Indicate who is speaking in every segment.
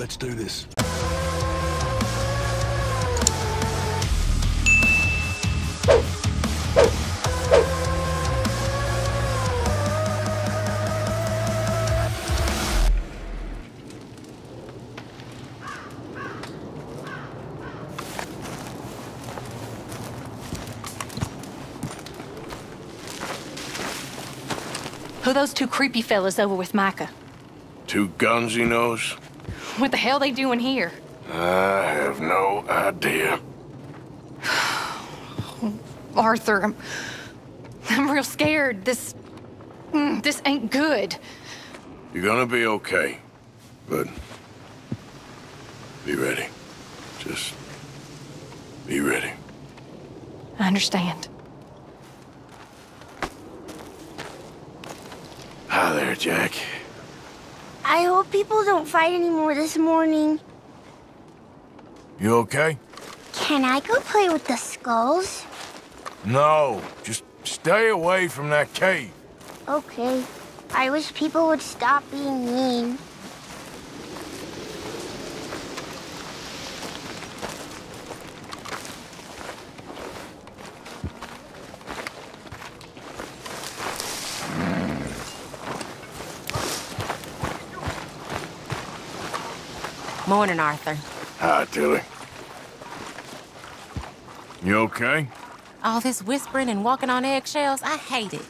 Speaker 1: Let's do this.
Speaker 2: Who those two creepy fellas over with Micah?
Speaker 3: Two guns he knows?
Speaker 2: What the hell they doing here?
Speaker 3: I have no idea.
Speaker 2: Arthur, I'm, I'm real scared. This, mm, this ain't good.
Speaker 3: You're gonna be okay. But be ready. Just be ready.
Speaker 2: I understand.
Speaker 3: Hi there, Jack.
Speaker 4: I hope people don't fight anymore this morning.
Speaker 3: You okay?
Speaker 4: Can I go play with the skulls?
Speaker 3: No, just stay away from that cave.
Speaker 4: Okay. I wish people would stop being mean.
Speaker 5: Morning, Arthur.
Speaker 3: Hi, Tilly. You okay?
Speaker 5: All this whispering and walking on eggshells, I hate it.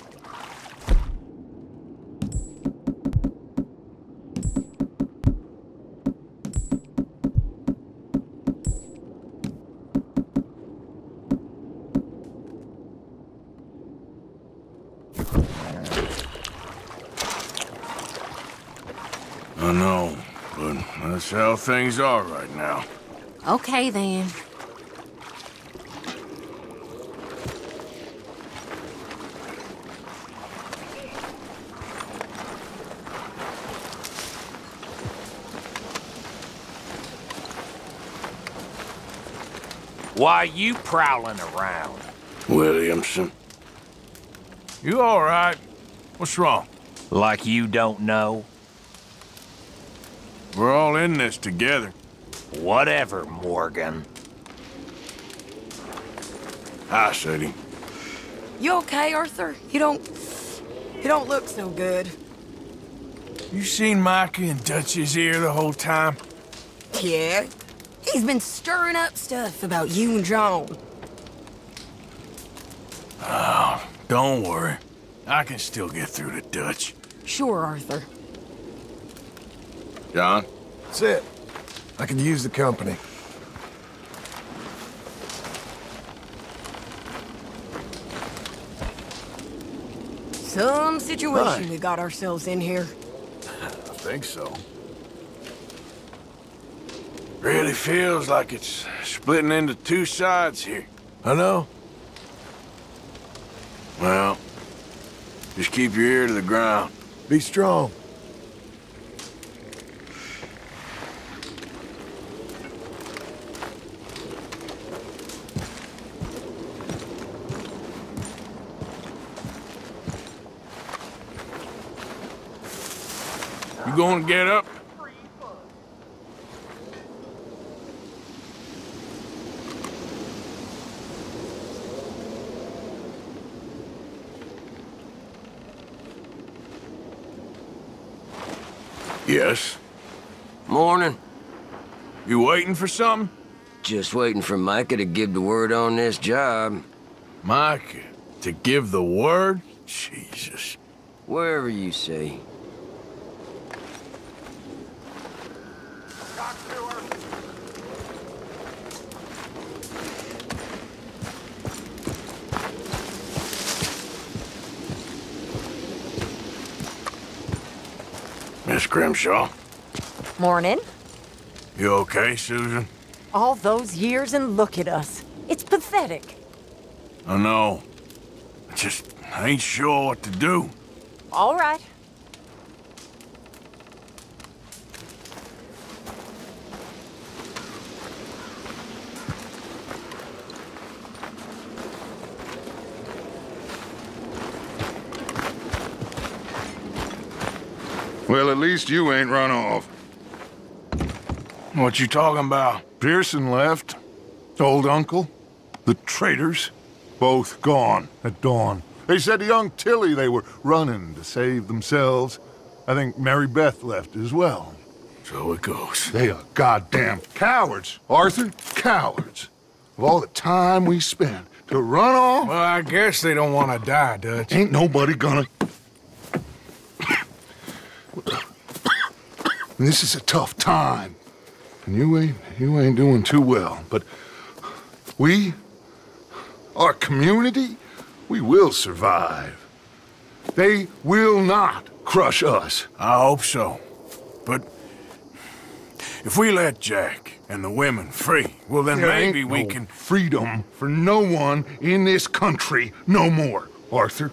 Speaker 3: I know, but that's how things are right now.
Speaker 5: Okay, then.
Speaker 6: Why you prowling around?
Speaker 3: Williamson. You all right? What's wrong?
Speaker 6: Like you don't know?
Speaker 3: We're all in this together.
Speaker 6: Whatever, Morgan.
Speaker 3: Hi, Sadie.
Speaker 7: You okay, Arthur? You don't... You don't look so good.
Speaker 3: You seen Micah and Dutch's ear the whole time?
Speaker 7: Yeah. He's been stirring up stuff about you and John.
Speaker 3: Oh, don't worry. I can still get through to Dutch.
Speaker 7: Sure, Arthur.
Speaker 3: John?
Speaker 8: That's it. I can use the company.
Speaker 7: Some situation
Speaker 3: Right.
Speaker 7: we got ourselves in here.
Speaker 3: I think so. Really feels like it's splitting into two sides here.
Speaker 8: I know.
Speaker 3: Well, just keep your ear to the ground.
Speaker 8: Be strong.
Speaker 3: Gonna get up? Yes.
Speaker 9: Morning.
Speaker 3: You waiting for something?
Speaker 9: Just waiting for Micah to give the word on this job.
Speaker 3: Micah? to give the word? Jesus.
Speaker 9: Wherever you say.
Speaker 3: Grimshaw,
Speaker 10: Morning.
Speaker 3: you okay, Susan?
Speaker 10: All those years and look at us. It's pathetic.
Speaker 3: I know. I just ain't sure what to do.
Speaker 10: All right.
Speaker 11: Well, at least you ain't run off.
Speaker 3: What you talking about?
Speaker 11: Pearson left. Old uncle. The traitors. Both gone at dawn. They said to young Tilly they were running to save themselves. I think Mary Beth left as well.
Speaker 3: So it goes.
Speaker 11: They are goddamn cowards, Arthur. Cowards. Of all the time we spent to run off,
Speaker 3: Well, I guess they don't want to die, Dutch.
Speaker 11: ain't nobody gonna. This is a tough time. And you ain't you ain't doing too well. But we, our community, we will survive. They will not crush us.
Speaker 3: I hope so. But if we let Jack and the women free, well, then
Speaker 11: There
Speaker 3: maybe we
Speaker 11: no
Speaker 3: can.
Speaker 11: freedom for no one in this country no more, Arthur.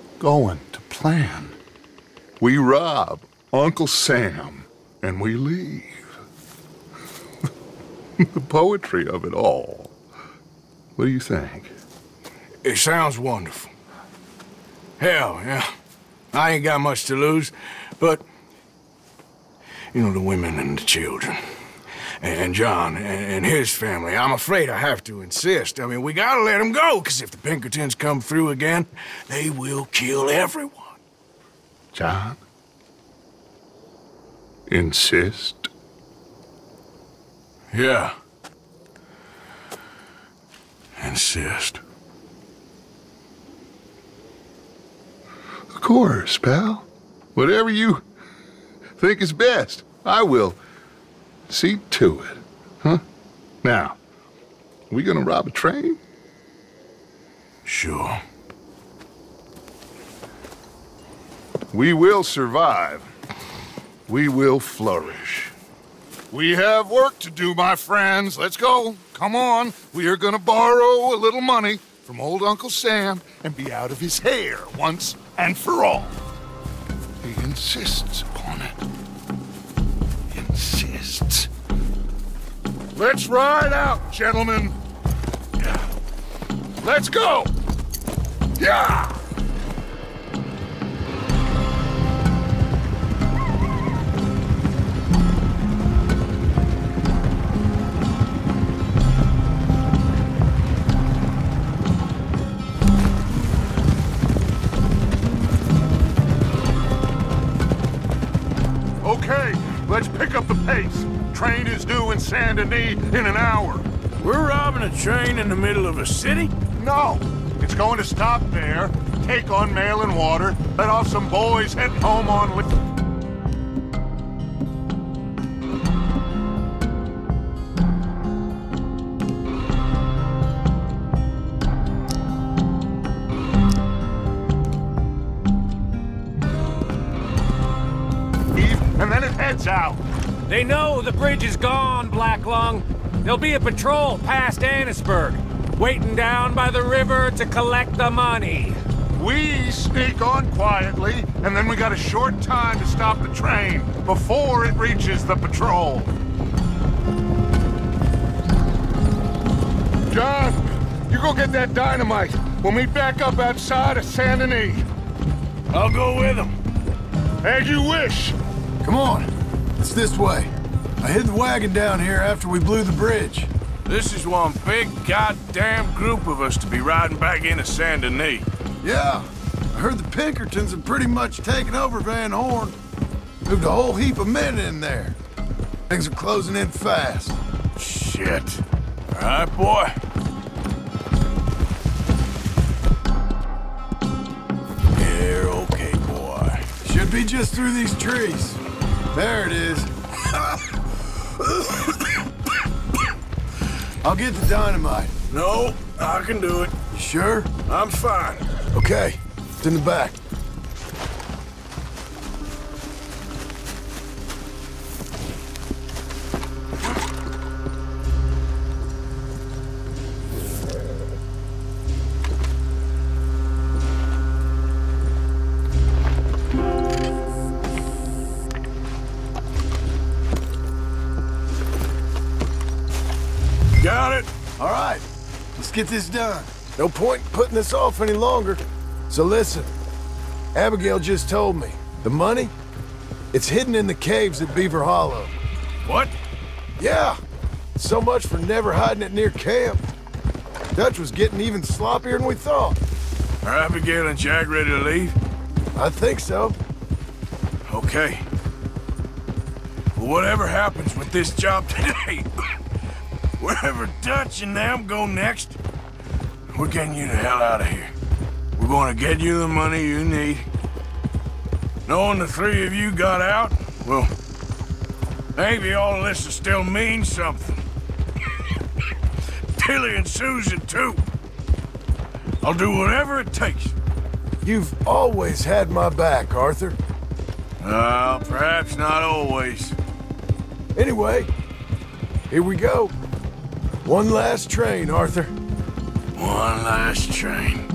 Speaker 11: going to plan. We rob Uncle Sam and we leave. the poetry of it all. What do you think?
Speaker 3: It sounds wonderful. Hell, yeah. I ain't got much to lose, but you know the women and the children. And John and his family. I'm afraid I have to insist. I mean, we gotta let them go, because if the Pinkertons come through again, they will kill everyone.
Speaker 11: John? Insist?
Speaker 3: Yeah. Insist.
Speaker 11: Of course, pal. Whatever you think is best, I will see to it. Huh? Now, we gonna rob a train?
Speaker 3: Sure.
Speaker 11: We will survive. We will flourish. We have work to do, my friends. Let's go. Come on. We are gonna borrow a little money from old Uncle Sam and be out of his hair once and for all. He insists upon it. Let's ride out, gentlemen. Let's go. Yeah. Okay, let's pick up the pace. Train is due in Saint Denis in an hour.
Speaker 3: We're robbing a train in the middle of a city?
Speaker 11: No, it's going to stop there, take on mail and water, let off some boys heading home on.
Speaker 12: They know the bridge is gone, Black Lung. There'll be a patrol past Annesburg, waiting down by the river to collect the money.
Speaker 11: We sneak on quietly, and then we got a short time to stop the train before it reaches the patrol. John, you go get that dynamite. We'll meet back up outside of Saint Denis.
Speaker 3: I'll go with them.
Speaker 11: As you wish.
Speaker 8: Come on. It's this way. I hid the wagon down here after we blew the bridge.
Speaker 3: This is one big goddamn group of us to be riding back into Saint Denis.
Speaker 8: Yeah. I heard the Pinkertons have pretty much taken over Van Horn. Moved a whole heap of men in there. Things are closing in fast.
Speaker 3: Shit. All right, boy. You're okay, boy.
Speaker 8: Should be just through these trees. There it is. I'll get the dynamite.
Speaker 3: No, I can do it.
Speaker 8: You sure?
Speaker 3: I'm fine.
Speaker 8: Okay. It's in the back. Get this done. No point putting this off any longer. So listen, Abigail just told me, the money, it's hidden in the caves at Beaver Hollow.
Speaker 3: What?
Speaker 8: Yeah, so much for never hiding it near camp. Dutch was getting even sloppier than we thought.
Speaker 3: Are Abigail and Jack ready to leave?
Speaker 8: I think so.
Speaker 3: Okay. Well, whatever happens with this job today, wherever Dutch and them go next, we're getting you the hell out of here. We're going to get you the money you need. Knowing the three of you got out, well, maybe all of this will still mean something. Tilly and Susan, too. I'll do whatever it takes.
Speaker 8: You've always had my back, Arthur.
Speaker 3: Well, perhaps not always.
Speaker 8: Anyway, here we go. One last train, Arthur.
Speaker 3: One last train.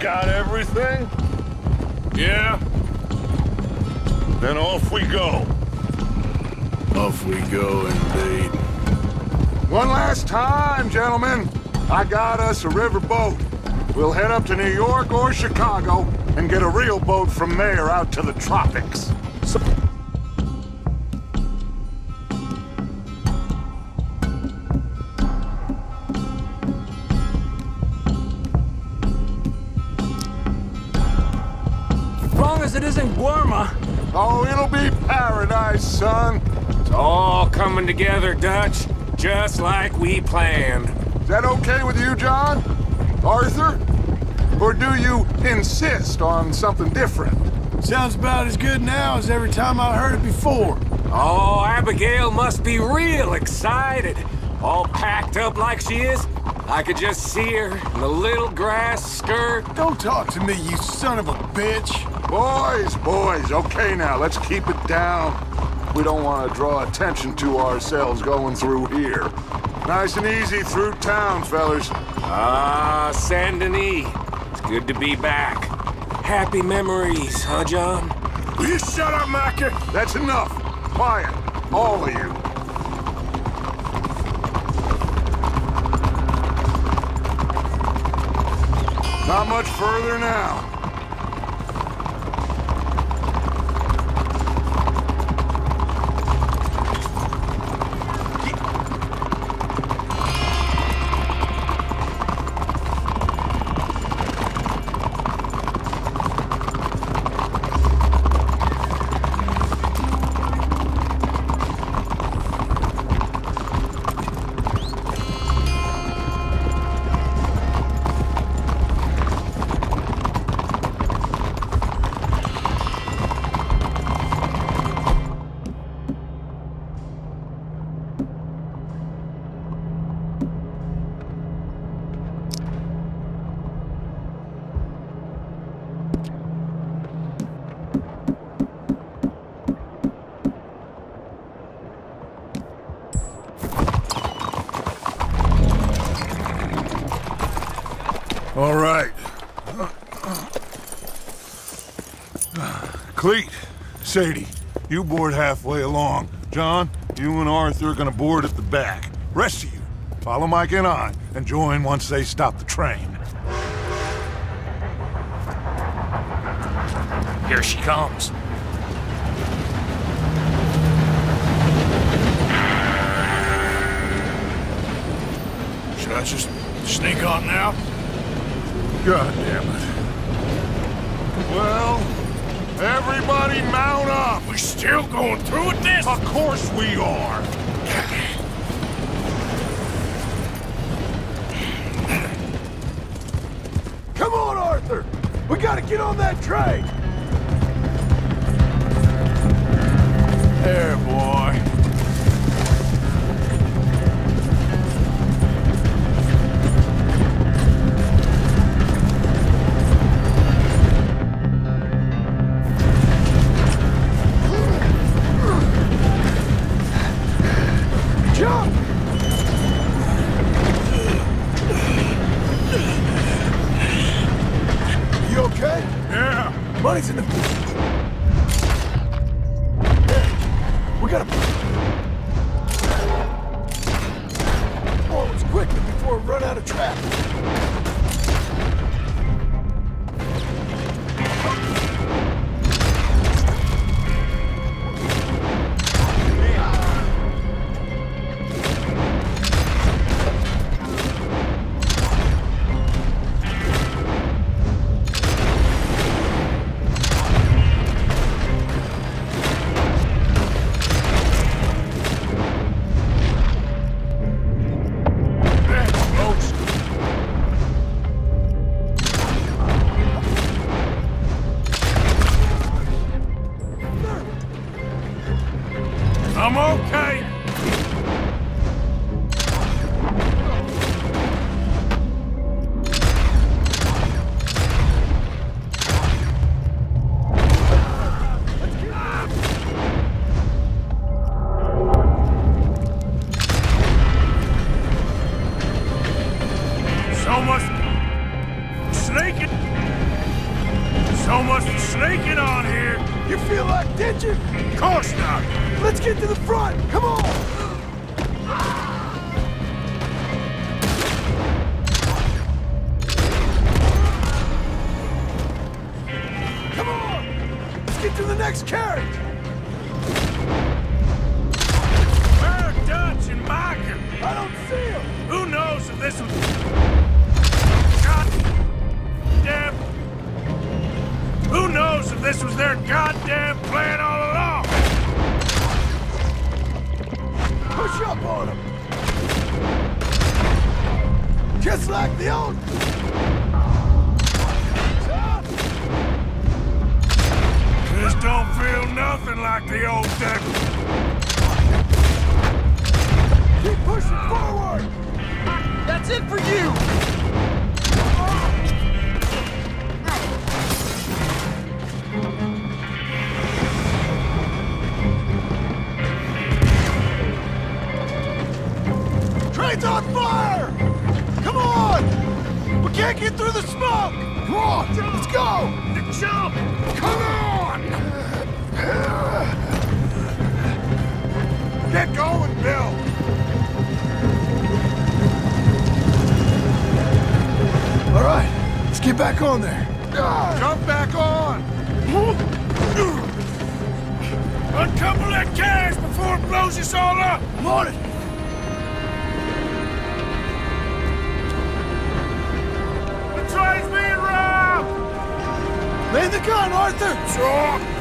Speaker 11: Got everything?
Speaker 3: Yeah?
Speaker 11: Then off we go.
Speaker 3: Off we go, indeed.
Speaker 11: One last time, gentlemen. I got us a river boat. We'll head up to New York or Chicago and get a real boat from there out to the tropics.
Speaker 12: Isn't Guarma.
Speaker 11: Oh, it'll be paradise, son.
Speaker 12: It's all coming together, Dutch. Just like we planned.
Speaker 11: Is that okay with you, John? Arthur? Or do you insist on something different?
Speaker 8: Sounds about as good now as every time I heard it before.
Speaker 12: Oh, Abigail must be real excited. All packed up like she is. I could just see her in the little grass skirt.
Speaker 8: Don't talk to me, you son of a bitch.
Speaker 11: Boys, boys, okay now, let's keep it down. We don't want to draw attention to ourselves going through here. Nice and easy through town, fellas.
Speaker 12: Ah, Saint Denis. It's good to be back. Happy memories, huh, John?
Speaker 3: Will you shut up, Micah?
Speaker 11: That's enough. Quiet, all of you. Not much further now. All right. Cleet, Sadie, you board halfway along. John, you and Arthur are gonna board at the back. Rest of you, follow Mike and I, and join once they stop the train.
Speaker 6: Here she comes.
Speaker 3: Should I just sneak on now?
Speaker 11: God damn it. Well, everybody mount up.
Speaker 3: We're still going through with this?
Speaker 11: Of course we are.
Speaker 8: Come on, Arthur! We gotta get on that train!
Speaker 3: There, boy.
Speaker 8: Money's in the... We gotta... Forwards, quickly, before we run out of traffic.
Speaker 3: Not.
Speaker 8: Let's get to the front! Come on! Come on! Let's get to the next carriage!
Speaker 3: Where are Dutch and Micah?
Speaker 8: I don't see them!
Speaker 3: Who knows if this was... God damn... Who knows if this was their goddamn plan all along?
Speaker 8: Push up on them! Just like the old...
Speaker 3: This don't feel nothing like the old days.
Speaker 8: Keep pushing forward!
Speaker 13: That's it for you!
Speaker 8: Train's on fire! Come on! We can't get through the smoke! Come on, let's go!
Speaker 3: Jump!
Speaker 8: Come on! Get going, Bill! All right, let's get back on there. Jump back on!
Speaker 3: Uncouple that carriage before it blows us all up!
Speaker 8: I'm on!
Speaker 3: The being robbed!
Speaker 8: Lay the gun, Arthur!
Speaker 3: Sure!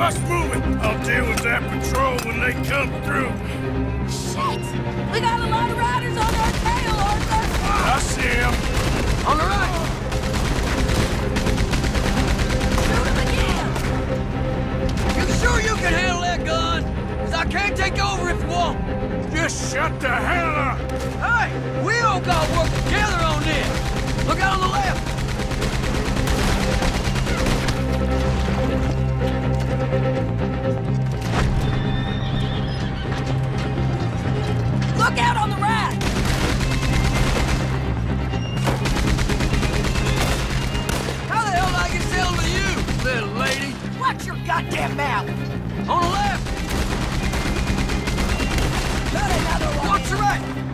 Speaker 3: Ahead, but keep us moving! I'll deal with that patrol when they come through.
Speaker 13: Shit! We got a lot of riders on our tail, Arthur!
Speaker 3: I see him!
Speaker 13: On the right! Shoot him again!
Speaker 14: You sure you can handle that gun? Cause I can't take over if you won't.
Speaker 3: Just shut the hell up!
Speaker 14: Hey, we all got to work together on this. Look out on the left.
Speaker 13: Watch your goddamn mouth!
Speaker 14: On the left.
Speaker 13: Got another one!
Speaker 14: Watch the right.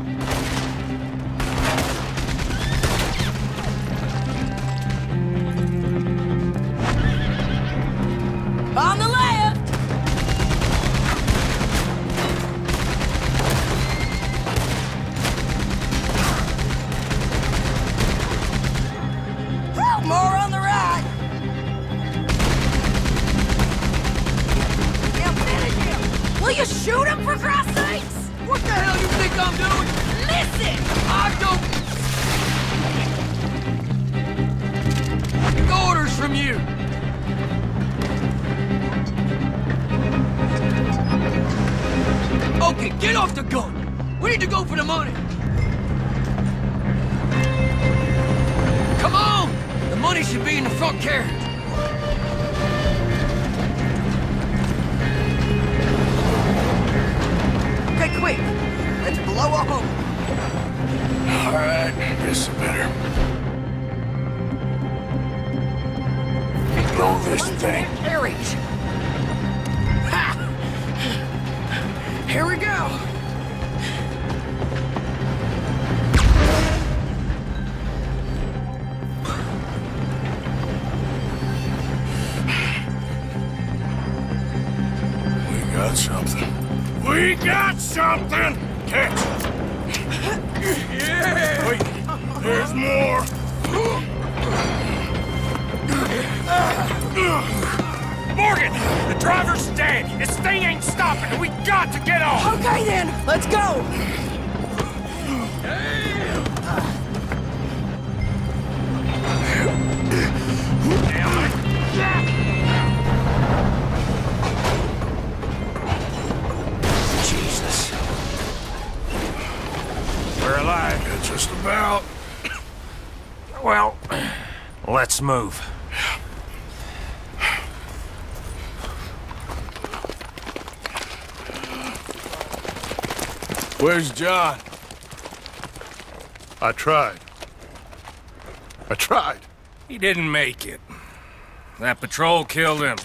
Speaker 14: Money. Come on! The money should be in the front carriage.
Speaker 13: Okay, quick. Let's blow a hole.
Speaker 3: All right, this is better. Blow this thing.
Speaker 13: Carriage. Here we go.
Speaker 3: We got something. We got something! Catch! yeah! Wait, there's more!
Speaker 12: Morgan! The driver's dead! This thing ain't stopping! We got to get off!
Speaker 13: Okay then, let's go.
Speaker 3: Jesus.
Speaker 12: We're alive.
Speaker 3: Yeah, just about.
Speaker 6: Well, let's move.
Speaker 3: Where's John?
Speaker 11: I tried. I tried.
Speaker 12: He didn't make it. That patrol killed him.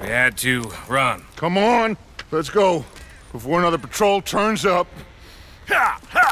Speaker 12: We had to run.
Speaker 11: Come on, let's go. Before another patrol turns up.
Speaker 12: Ha! Ha!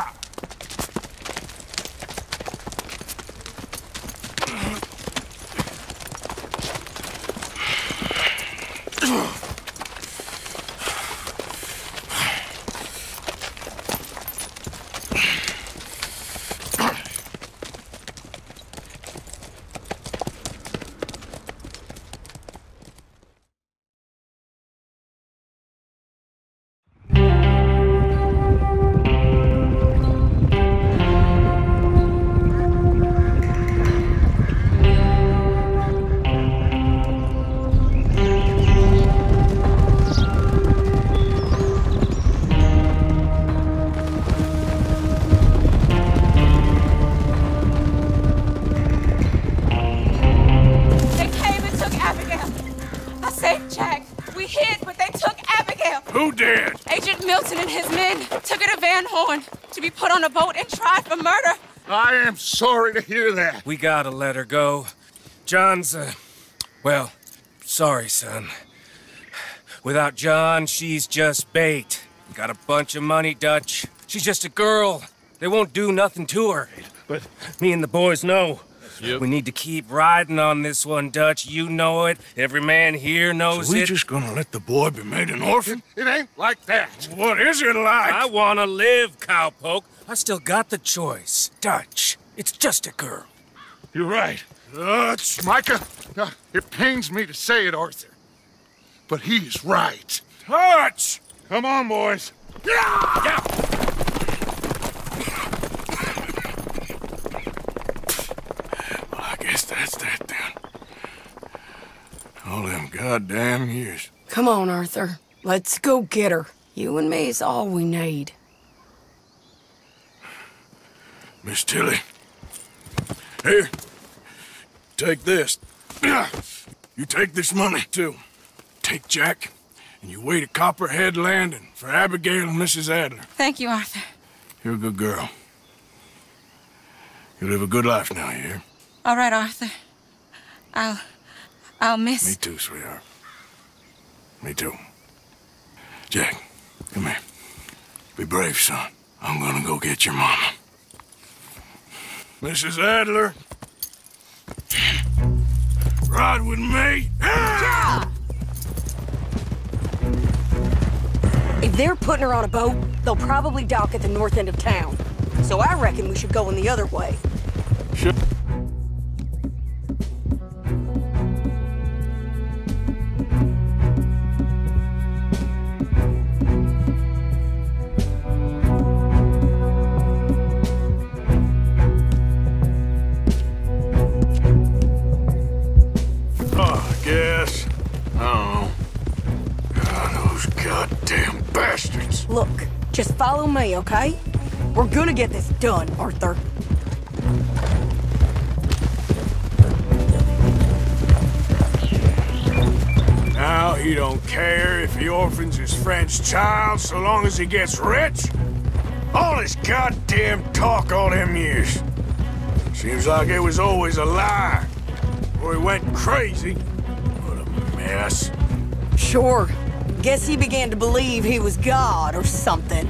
Speaker 15: Agent Milton and his men took her to Van Horn to be put on a boat and tried for murder.
Speaker 11: I am sorry to hear that.
Speaker 12: We gotta let her go. John's, uh, well, sorry, son. Without John, she's just bait. Got a bunch of money, Dutch. She's just a girl. They won't do nothing to her. But me and the boys know. We need to keep riding on this one, Dutch. You know it. Every man here knows
Speaker 3: So we
Speaker 12: it.
Speaker 3: just gonna let the boy be made an orphan?
Speaker 11: It ain't like that.
Speaker 3: What is it like?
Speaker 12: I wanna live, cowpoke. I still got the choice. Dutch, it's just a girl.
Speaker 11: You're right. Dutch. Micah, uh, it pains me to say it, Arthur. But he's right.
Speaker 3: Dutch!
Speaker 11: Come on, boys.
Speaker 12: Yeah!
Speaker 3: Well, I guess that's that then. All them goddamn years.
Speaker 13: Come on, Arthur. Let's go get her. You and me is all we need.
Speaker 3: Miss Tilly. Here. Take this. You take this money, too. Take Jack, and you wait at Copperhead Landing for Abigail and Mrs. Adler.
Speaker 15: Thank you, Arthur.
Speaker 3: You're a good girl. You live a good life now, you hear?
Speaker 15: All right, Arthur. I'll. I'll miss.
Speaker 3: Me too, sweetheart. Me too. Jack, come here. Be brave, son. I'm gonna go get your mama. Mrs. Adler. Ride with me.
Speaker 7: If they're putting her on a boat, they'll probably dock at the north end of town. So I reckon we should go in the other way.
Speaker 3: Sure.
Speaker 7: Follow me, okay? We're gonna get this done, Arthur.
Speaker 3: Now he don't care if he orphans his friend's child so long as he gets rich? All this goddamn talk all them years. Seems like it was always a lie. Or he went crazy. What a mess.
Speaker 7: Sure. Guess he began to believe he was God or something.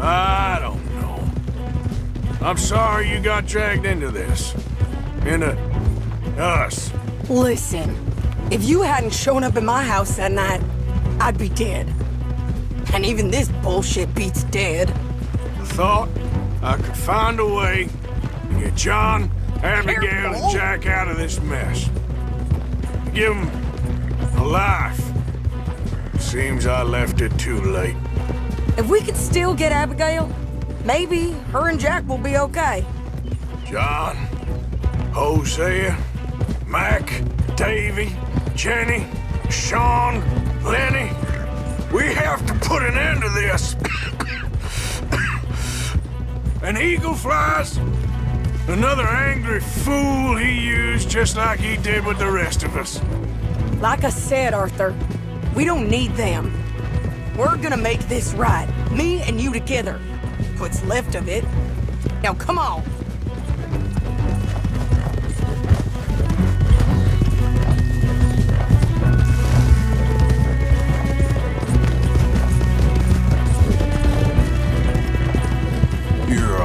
Speaker 3: I don't know. I'm sorry you got dragged into this. Into uh, us.
Speaker 7: Listen, if you hadn't shown up in my house that night, I'd be dead. And even this bullshit beats dead.
Speaker 3: I thought I could find a way to get John, Abigail, and Jack out of this mess. Give them a life. Seems I left it too late.
Speaker 7: If we could still get Abigail, maybe her and Jack will be okay.
Speaker 3: John, Hosea, Mac, Davy, Jenny, Sean, Lenny. We have to put an end to this. An Eagle Flies. Another angry fool he used just like he did with the rest of us.
Speaker 7: Like I said, Arthur, we don't need them. We're gonna make this right. Me and you together. What's left of it. Now come on.
Speaker 3: You're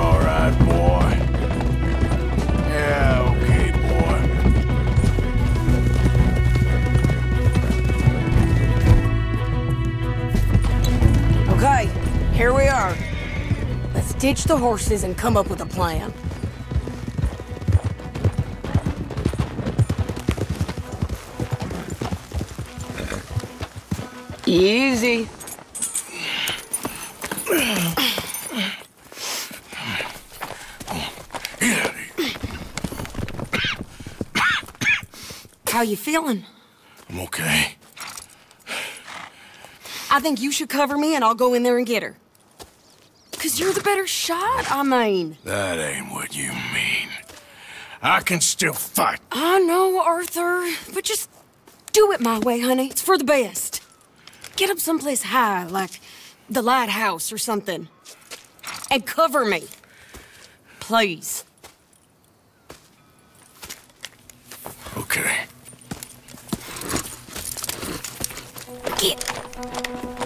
Speaker 7: ditch the horses and come up with a plan. Easy. How you feeling?
Speaker 3: I'm okay.
Speaker 7: I think you should cover me and I'll go in there and get her. Cause you're the better shot, I mean.
Speaker 3: That ain't what you mean. I can still fight.
Speaker 7: I know, Arthur, but just do it my way, honey. It's for the best. Get up someplace high, like the lighthouse or something. And cover me. Please.
Speaker 3: Okay.
Speaker 7: Get.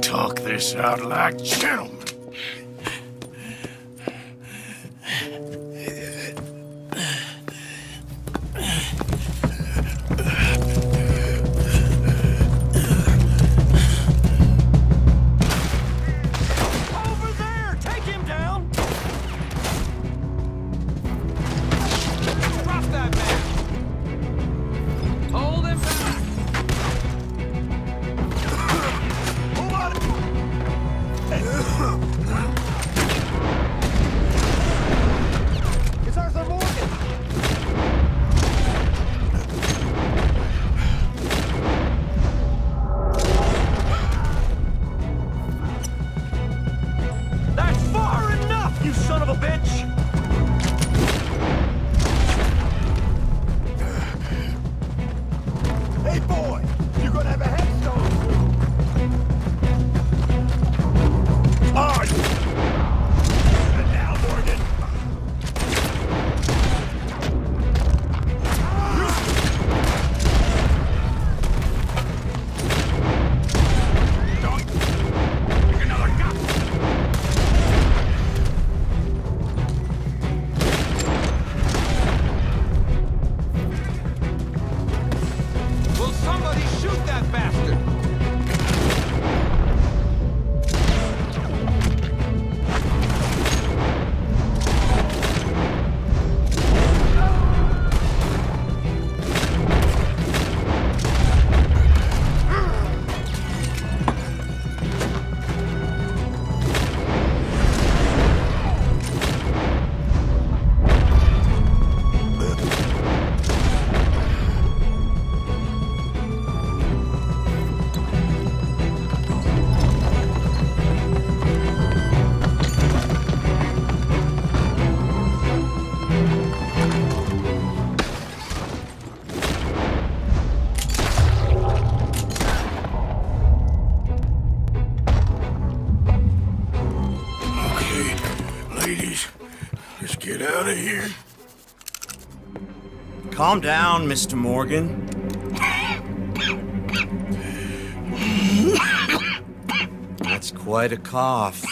Speaker 3: Talk this out like gentlemen.
Speaker 16: Calm down, Mr. Morgan. That's quite a cough.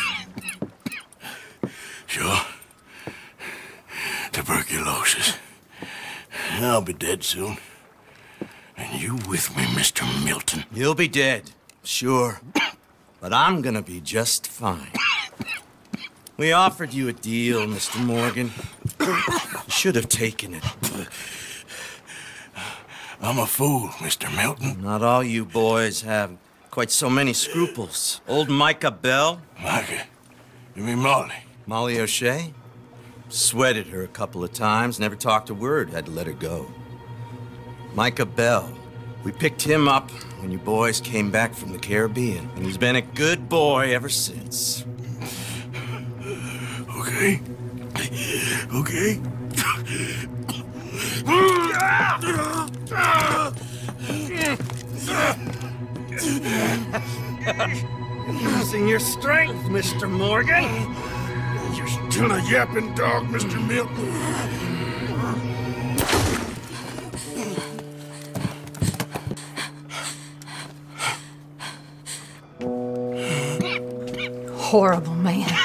Speaker 3: Sure. Tuberculosis. I'll be dead soon. And you with me, Mr. Milton.
Speaker 16: You'll be dead, sure. But I'm gonna be just fine. We offered you a deal, Mr. Morgan. You should have taken it.
Speaker 3: I'm a fool, Mr. Milton.
Speaker 16: Not all you boys have quite so many scruples. Old Micah Bell?
Speaker 3: Micah? You mean Molly?
Speaker 16: Molly O'Shea? Sweated her a couple of times, never talked a word, had to let her go. Micah Bell. We picked him up when you boys came back from the Caribbean, and he's been a good boy ever since.
Speaker 3: Okay. Okay.
Speaker 16: Losing your strength, Mr. Morgan.
Speaker 3: You're still a yapping dog, Mr. Milton.
Speaker 2: Horrible man.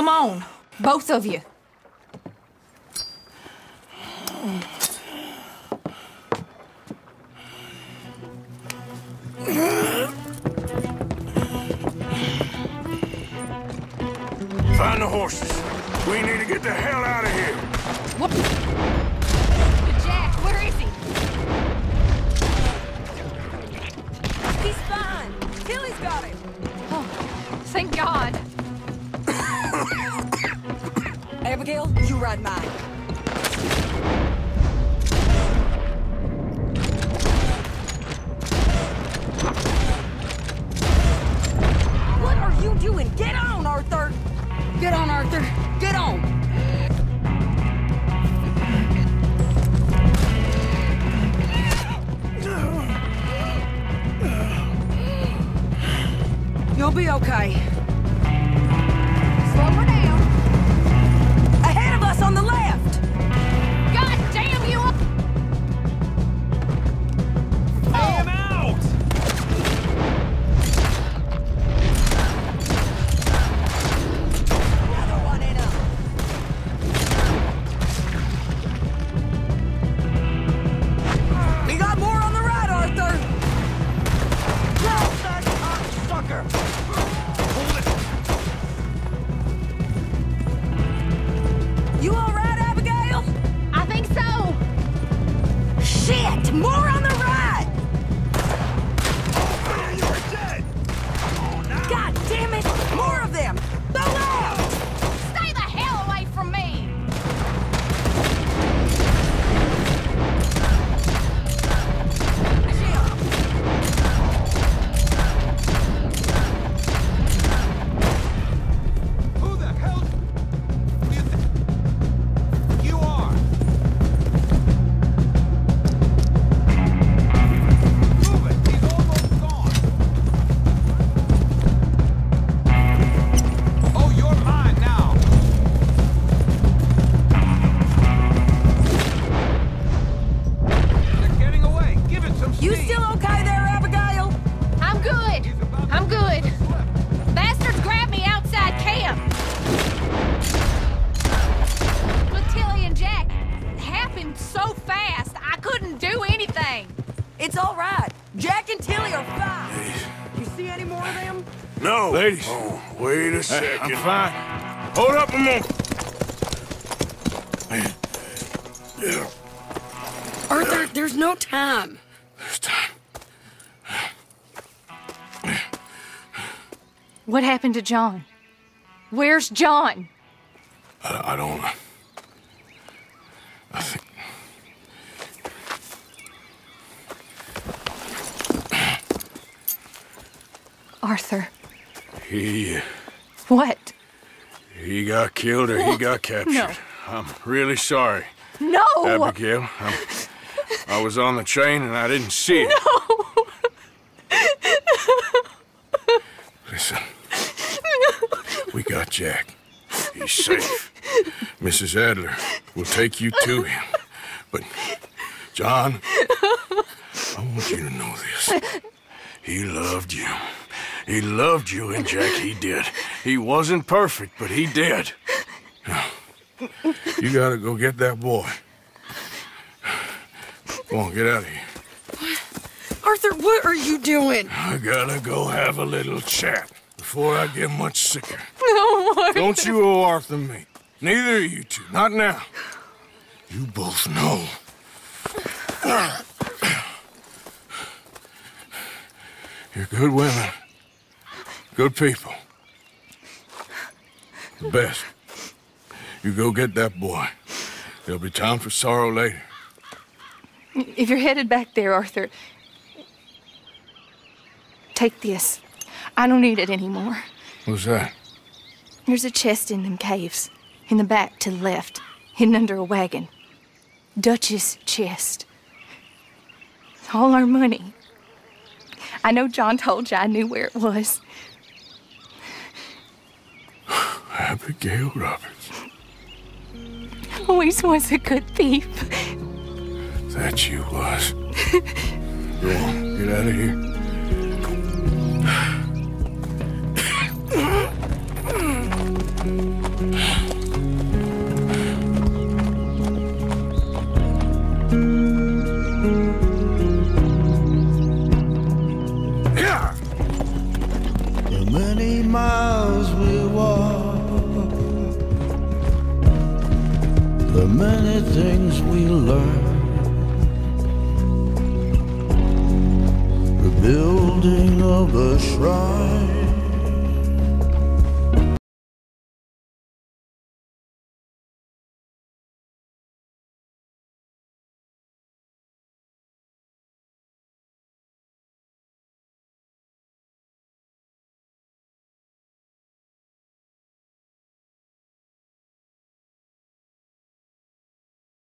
Speaker 2: Come on, both of you.
Speaker 3: Second. I'm fine. Hold up a moment.
Speaker 7: Arthur, there's no time.
Speaker 3: There's time.
Speaker 2: What happened to John? Where's John?
Speaker 3: I, I don't... I think...
Speaker 2: Arthur.
Speaker 3: He...
Speaker 2: What?
Speaker 3: He got killed or he got captured.
Speaker 2: No.
Speaker 3: I'm really sorry,
Speaker 2: No!
Speaker 3: Abigail. I'm, I was on the train and I didn't see it. No! Listen. We got Jack. He's safe. Mrs. Adler will take you to him. But, John, I want you to know this. He loved you. He loved you, and Jack, he did. He wasn't perfect, but he did. You gotta go get that boy. Come on, get out of here.
Speaker 7: Arthur, what are you doing?
Speaker 3: I gotta go have a little chat before I get much sicker.
Speaker 2: No, Arthur.
Speaker 3: Don't you owe Arthur me. Neither of you two. Not now. You both know. You're good women. Good people. The best. You go get that boy. There'll be time for sorrow later.
Speaker 2: If you're headed back there, Arthur, take this. I don't need it anymore.
Speaker 3: What's that?
Speaker 2: There's a chest in them caves, in the back to the left, hidden under a wagon. Dutch's chest. All our money. I know John told you I knew where it was.
Speaker 3: Abigail Roberts.
Speaker 2: Always was a good thief.
Speaker 3: That you was. Go on, get out of here.
Speaker 8: Many things we learn. The building of a shrine